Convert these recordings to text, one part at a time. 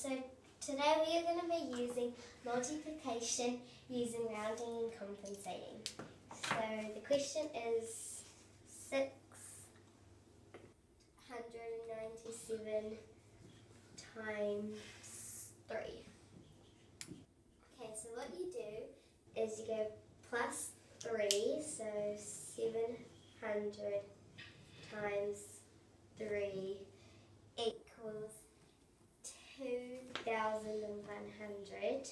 so today we are going to be using multiplication using rounding and compensating. So the question is 697 times 3. Okay, so what you do is you go plus 3, so 700 times 3 equals 2,100.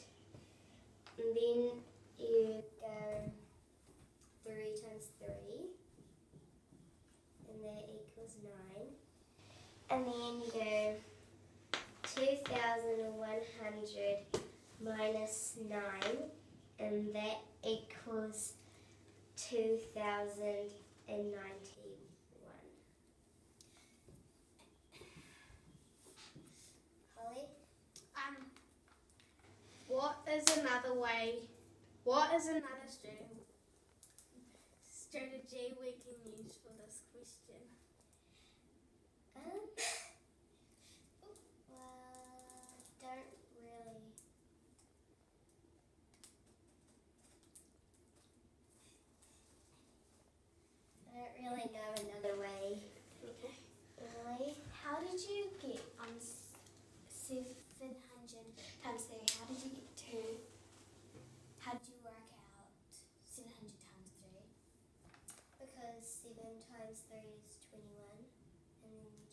And then you go 3 times 3, and that equals 9. And then you go 2,100 minus 9, and that equals 2,091. is another way? What is another strategy, we can use for this question? Um, well, I don't really. I don't really know another way. Really? How did you get on Sufi? 7 times 30 is 21. And